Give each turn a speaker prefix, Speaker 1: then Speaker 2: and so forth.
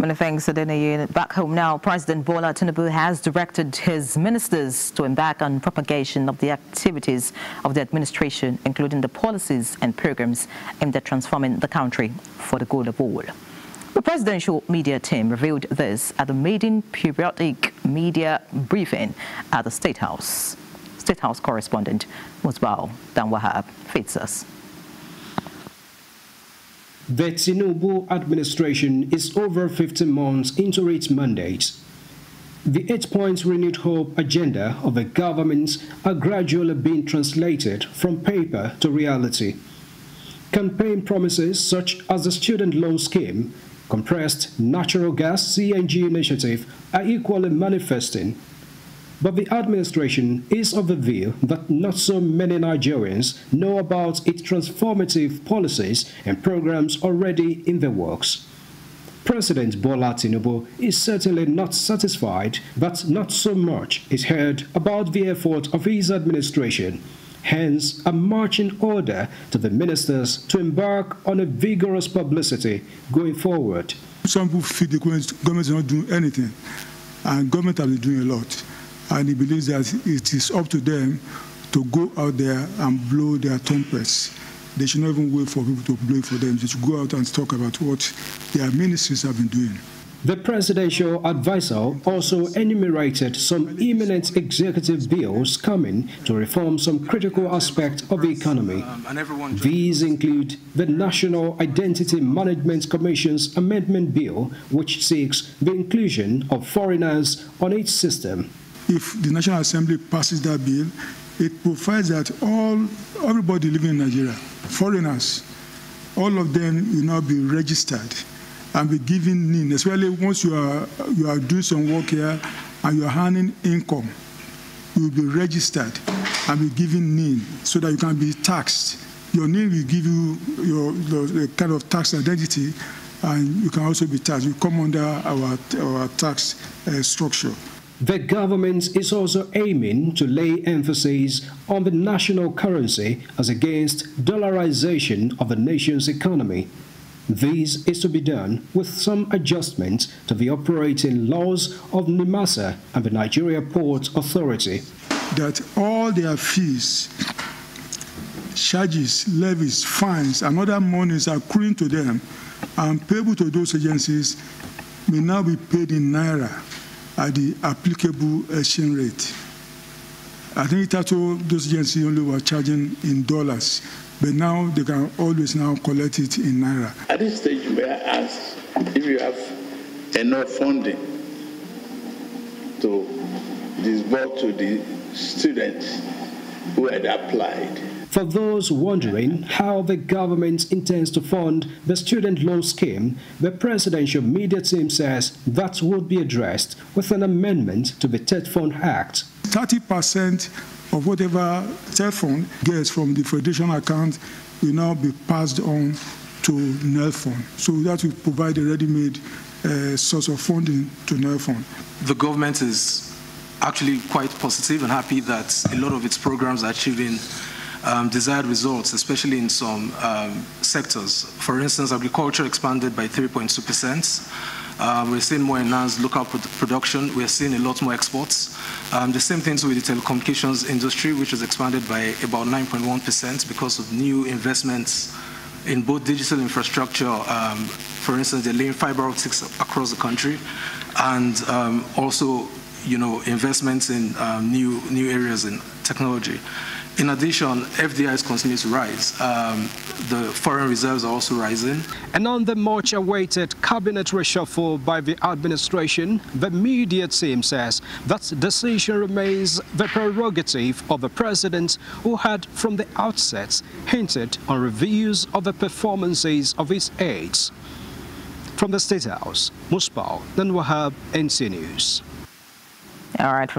Speaker 1: Many thanks, Adeniyi. Back home now, President Bola Tinubu has directed his ministers to embark on propagation of the activities of the administration, including the policies and programs aimed at transforming the country for the good of all. The presidential media team revealed this at the maiden periodic media briefing at the State House. State House correspondent Musbau Dan-Wahab feeds us.
Speaker 2: The Tinubu administration is over 15 months into its mandate. The eight points renewed hope agenda of the government are gradually being translated from paper to reality. Campaign promises such as the student loan scheme, compressed natural gas CNG initiative are equally manifesting but the administration is of the view that not so many Nigerians know about its transformative policies and programs already in the works. President Bola Tinubu is certainly not satisfied that not so much is heard about the effort of his administration. Hence, a marching order to the ministers to embark on a vigorous publicity going forward.
Speaker 3: Some people feel the government is not doing anything, and government has been doing a lot and he believes that it is up to them to go out there and blow their trumpets. They should not even wait for people to blow for them. They should go out and talk about what their ministries have been doing.
Speaker 2: The presidential advisor also enumerated some imminent executive bills coming to reform some critical aspects of the economy. These include the National Identity Management Commission's Amendment Bill, which seeks the inclusion of foreigners on its system
Speaker 3: if the National Assembly passes that bill, it provides that all everybody living in Nigeria, foreigners, all of them will now be registered and be given NIN, especially once you are you are doing some work here and you are earning income, you will be registered and be given NIN so that you can be taxed. Your NIN will give you your the kind of tax identity, and you can also be taxed. You come under our our tax uh, structure.
Speaker 2: The government is also aiming to lay emphasis on the national currency as against dollarization of the nation's economy. This is to be done with some adjustments to the operating laws of NIMASA and the Nigeria Port Authority.
Speaker 3: That all their fees, charges, levies, fines, and other monies accruing to them and payable to those agencies may now be paid in Naira at the applicable exchange rate. I think Itato, those agencies only were charging in dollars, but now they can always now collect it in naira.
Speaker 4: At this stage, may I ask if you have enough funding to disburse to the students who had applied?
Speaker 2: For those wondering how the government intends to fund the student loan scheme, the presidential media team says that would be addressed with an amendment to the TETFund Fund Act.
Speaker 3: 30% of whatever TETFund Fund gets from the federation account will now be passed on to NELFund. So that will provide a ready-made uh, source of funding to NELFund.
Speaker 5: The government is actually quite positive and happy that a lot of its programs are achieving um, desired results, especially in some um, sectors. For instance, agriculture expanded by 3.2%. Um, we're seeing more enhanced local production. We're seeing a lot more exports. Um, the same things with the telecommunications industry, which has expanded by about 9.1% because of new investments in both digital infrastructure. Um, for instance, they're laying fiber optics across the country, and um, also, you know, investments in new new areas in technology. In addition, FDIs continue to rise. Um, the foreign reserves are also rising.
Speaker 2: And on the much awaited cabinet reshuffle by the administration, the media team says that decision remains the prerogative of the president who had from the outset hinted on reviews of the performances of his aides. From the State House, Musbau, Then Wahab, NC News.
Speaker 1: All right, from the